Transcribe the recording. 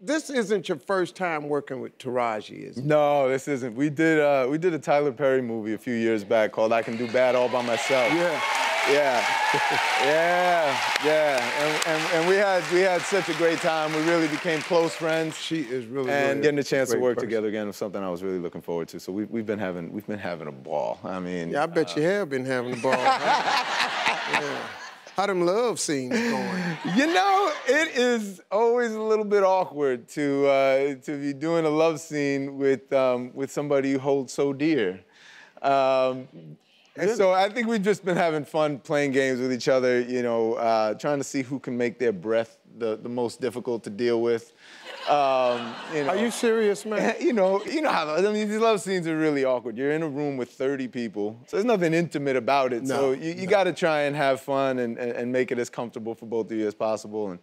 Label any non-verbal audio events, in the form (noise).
this isn't your first time working with Taraji, is it? No, this isn't. We did uh, we did a Tyler Perry movie a few years back called I Can Do Bad All by Myself. Yeah. Yeah, yeah, yeah, and, and, and we had we had such a great time. We really became close friends. She is really and really getting a chance to work person. together again was something I was really looking forward to. So we, we've been having we've been having a ball. I mean, Yeah, I bet you have been having a ball. huh? (laughs) yeah. How them love scenes going? You know, is always a little bit awkward to uh, to be doing a love scene with um, with somebody you hold so dear. Um, and so I think we've just been having fun playing games with each other. You know, uh, trying to see who can make their breath the, the most difficult to deal with. Um, you know. Are you serious, man? (laughs) You know, you know how I mean these love scenes are really awkward. You're in a room with 30 people, so there's nothing intimate about it. No, so you, you got to try and have fun and, and, and make it as comfortable for both of you as possible. And